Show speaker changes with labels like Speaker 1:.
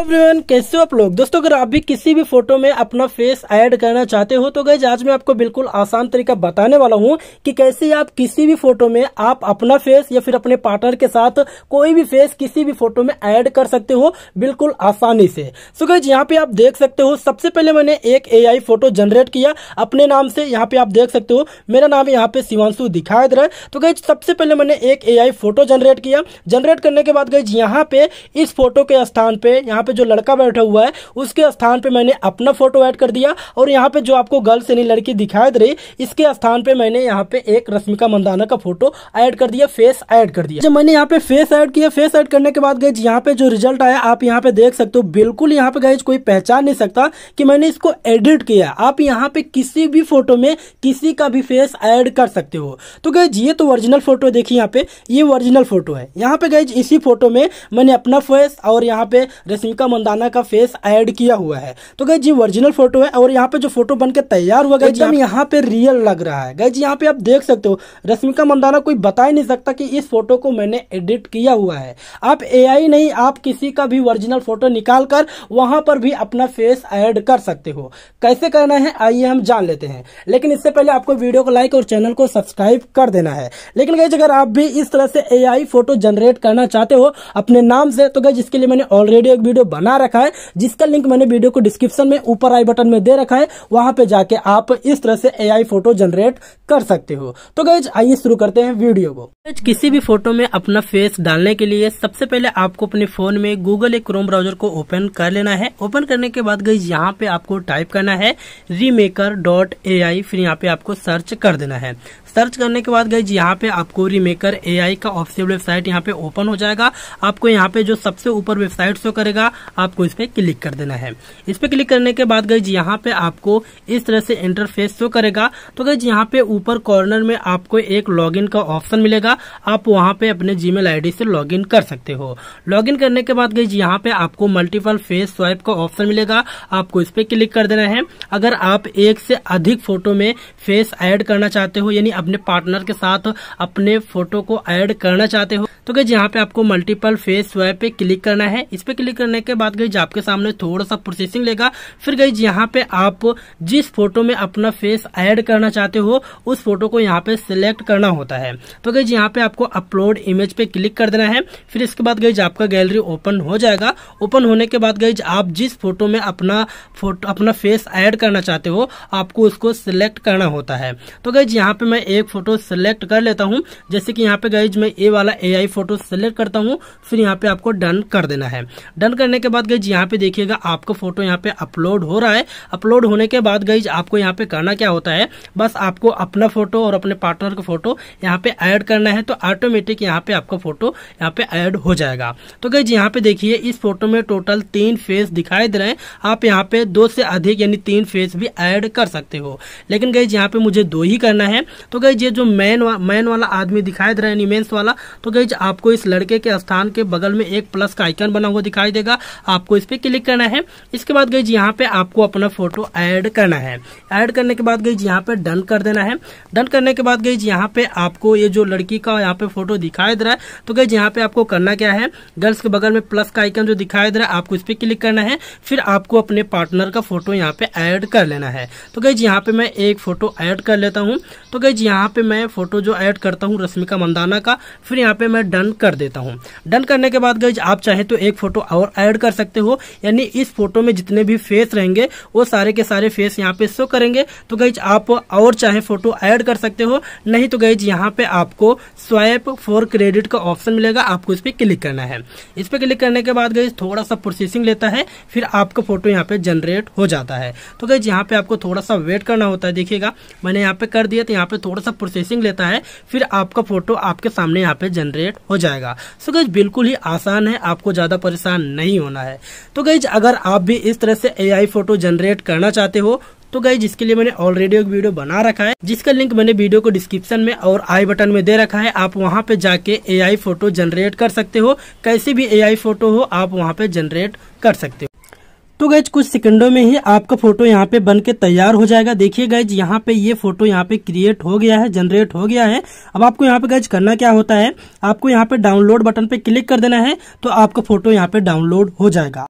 Speaker 1: Everyone कैसे हो आप लोग? दोस्तों, अगर आप भी किसी भी फ़ोटो में अपना फेस ऐड करना चाहते हो तो गैज आज मैं आपको बिल्कुल आसान तरीका बताने वाला हूँ कि कैसे आप किसी भी फ़ोटो में आप अपना फेस या फिर अपने पार्टनर के साथ कोई भी फेस किसी भी फ़ोटो में ऐड कर सकते हो बिल्कुल आसानी से। सो गैज यहाँ पे आप देख सकते हो, सबसे पहले मैंने एक एआई फ़ोटो जनरेट किया। अपने नाम से यहाँ पे आप देख सकते हो, मेरा नाम यहाँ पे शिवानशु दिखाई दे रहा है। तो गैज सबसे पहले मैंने एक एआई फ़ोटो जनरेट किया। जनरेट करने के बाद गैज यहाँ पे इस फ़ोटो के स्थान पे, यहाँ जो लड़का बैठा हुआ है, उसके स्थान पे मैंने अपना फ़ोटो ऐड कर दिया और यहाँ पे जो आपको गर्ल्स यानी लड़की दिखाई दे रही, इसके स्थान पे मैंने यहाँ पे एक रश्मिका मंदाना का फ़ोटो ऐड कर दिया फेस ऐड कर दिया। जब मैंने यहाँ पे फेस ऐड किया फेस ऐड करने के बाद गए यहाँ पे जो रिज़ल्ट आया, आप यहाँ पे देख सकते हो, बिल्कुल यहाँ पे गए कोई पहचान नहीं सकता कि मैंने इसको एडिट किया आप यहाँ पे किसी भी फ़ोटो में किसी का भी फेस ऐड कर सकते हो। तो गए ये तो ओरिजिनल फ़ोटो देखिए यहाँ पे, ये ओरिजिनल फ़ोटो है। यहाँ पे गए इसी फ़ोटो में मैंने अपना फेस और यहाँ पे रश्मिका मंदाना का फेस ऐड किया हुआ है। तो गई जी ओरिजिनल फ़ोटो है और यहाँ पे जो फ़ोटो बन के तैयार हुआ गई एकदम यहाँ पे रियल लग रहा है। गई जी यहाँ पे आप देख सकते हो रश्मिका मंदाना कोई बता ही नहीं सकता कि इस फ़ोटो को मैंने एडिट किया हुआ है। आप एआई नहीं आप किसी का भी ओरिजिनल फ़ोटो निकाल कर वहाँ पर भी अपना फेस ऐड कर सकते हो। कैसे करना है आइए हम जान लेते हैं। लेकिन इससे पहले आपको वीडियो को लाइक और चैनल को सब्सक्राइब कर देना है। लेकिन गई अगर आप भी इस तरह से ए फ़ोटो जनरेट करना चाहते हो अपने नाम से तो गई जिसके लिए मैंने ऑलरेडी एक वीडियो बना रखा है, जिसका लिंक मैंने वीडियो को डिस्क्रिप्शन में ऊपर आई बटन में दे रखा है, वहाँ पे जाके आप इस तरह से एआई फ़ोटो जनरेट कर सकते हो। तो गैज आइए शुरू करते हैं वीडियो को। किसी भी फ़ोटो में अपना फेस डालने के लिए सबसे पहले आपको अपने फ़ोन में गूगल एक क्रोम ब्राउज़र को ओपन कर लेना है। ओपन करने के बाद गई यहाँ पे आपको टाइप करना है रीमेकर डॉट ए आई फिर यहाँ पे आपको सर्च कर देना है। सर्च करने के बाद गई यहाँ पे आपको रीमेकर एआई का ऑफिशियल वेबसाइट यहाँ पे ओपन हो जाएगा। आपको यहाँ पे जो सबसे ऊपर वेबसाइट शो करेगा आपको इस पे क्लिक कर देना है। इस पे क्लिक करने के बाद गई यहाँ पे आपको इस तरह से इंटरफेस शो करेगा। तो गई यहाँ पे ऊपर कॉर्नर में आपको एक लॉगिन का ऑप्शन मिलेगा। आप वहाँ पे अपने जीमेल आईडी से लॉगिन कर सकते हो। लॉगिन करने के बाद गई यहाँ पे आपको मल्टीपल फेस स्वाइप का ऑप्शन मिलेगा। आपको इस पे क्लिक कर देना है। अगर आप एक से अधिक फ़ोटो में फेस ऐड करना चाहते हो, यानी अपने पार्टनर के साथ अपने फ़ोटो को ऐड करना चाहते हो तो गई यहाँ पे आपको मल्टीपल फेस स्वैप पे क्लिक करना है। इस पे क्लिक करने के बाद गई आपके सामने थोड़ा सा प्रोसेसिंग लेगा। फिर गई यहाँ पे आप जिस फ़ोटो में अपना फेस ऐड करना चाहते हो, उस फ़ोटो को यहाँ पे सिलेक्ट करना होता है। तो गई यहाँ पे आपको अपलोड इमेज पे क्लिक कर देना है। फिर इसके बाद गई आपका गैलरी ओपन हो जाएगा। ओपन होने के बाद गई आप जिस फ़ोटो में अपना फ़ोटो अपना फेस ऐड करना चाहते हो, आपको उसको सिलेक्ट करना होता है। तो गई यहाँ पे मैं एक फ़ोटो सिलेक्ट कर लेता हूँ। जैसे कि यहाँ पे गई मैं ए वाला ए फ़ोटो सिलेक्ट करता हूँ फिर यहाँ पे आपको डन कर देना है डन करने के बाद गई यहाँ पे देखिएगा आपका फ़ोटो यहाँ पे अपलोड हो रहा है अपलोड होने के बाद गई आपको यहाँ पे करना क्या होता है बस आपको अपना फ़ोटो और अपने पार्टनर का फ़ोटो यहाँ पे ऐड करना है तो ऑटोमेटिक यहाँ पे आपका फ़ोटो यहाँ पे ऐड हो जाएगा तो गई यहाँ पे देखिए इस फ़ोटो में टोटल तीन फेस दिखाई दे रहे हैं आप यहाँ पे दो से अधिक यानी तीन फेस भी ऐड कर सकते हो लेकिन गई यहाँ पे मुझे दो ही करना है तो गई ये जो मैन वा, मैन वाला आदमी दिखाई दे रहा है वाला तो गई आपको इस लड़के के स्थान के बगल में एक प्लस का आइकन बना हुआ दिखाई देगा। आपको इस पे क्लिक करना है। इसके बाद गई यहाँ पे आपको अपना फ़ोटो ऐड करना है। ऐड करने के बाद गई यहाँ पे डन कर देना है। डन करने के बाद गई यहाँ पे आपको ये जो लड़की का यहाँ पे फ़ोटो दिखाई दे रहा है तो गई यहाँ पे आपको करना क्या है? गर्ल्स के बगल में प्लस का आइकन जो दिखाई दे रहा है, आपको इस पे क्लिक करना है। फिर आपको अपने पार्टनर का फ़ोटो यहाँ पे ऐड कर लेना है। तो गई यहाँ पे मैं एक फ़ोटो ऐड कर लेता हूँ। तो गई यहाँ पे मैं फ़ोटो जो ऐड करता हूँ रश्मिका मंदाना का, फिर यहाँ पे मैं डन कर देता हूँ। डन करने के बाद गई आप चाहे तो एक फ़ोटो और ऐड कर सकते हो। यानी इस फ़ोटो में जितने भी फेस रहेंगे, वो सारे के सारे फेस यहाँ पे शो करेंगे। तो गई आप और चाहे फ़ोटो ऐड कर सकते हो। नहीं तो गई यहाँ पे आपको स्वाइप फॉर क्रेडिट का ऑप्शन मिलेगा। आपको इस पर क्लिक करना है। इस पर क्लिक करने के बाद गई थोड़ा सा प्रोसेसिंग लेता है। फिर आपका फ़ोटो यहाँ पे जनरेट हो जाता है। तो गई यहाँ पे आपको थोड़ा सा वेट करना होता है, देखिएगा। मैंने यहाँ पे कर दिया तो यहाँ पे थोड़ा सा प्रोसेसिंग लेता है। फिर आपका फ़ोटो आपके सामने यहाँ पे जनरेट हो जाएगा। सो गैज बिल्कुल ही आसान है, आपको ज़्यादा परेशान नहीं होना है। तो गई अगर आप भी इस तरह से एआई फ़ोटो जनरेट करना चाहते हो तो गई जिसके लिए मैंने ऑलरेडी एक वीडियो बना रखा है, जिसका लिंक मैंने वीडियो को डिस्क्रिप्शन में और आई बटन में दे रखा है। आप वहाँ पे जाके एआई फ़ोटो जनरेट कर सकते हो। कैसी भी एआई फ़ोटो हो, आप वहाँ पे जनरेट कर सकते हो। तो गैज कुछ सेकंडों में ही आपका फ़ोटो यहाँ पे बन के तैयार हो जाएगा। देखिए गैज यहाँ पे ये फ़ोटो यहाँ पे क्रिएट हो गया है जनरेट हो गया है। अब आपको यहाँ पे गैज करना क्या होता है? आपको यहाँ पे डाउनलोड बटन पे क्लिक कर देना है तो आपका फ़ोटो यहाँ पे डाउनलोड हो जाएगा।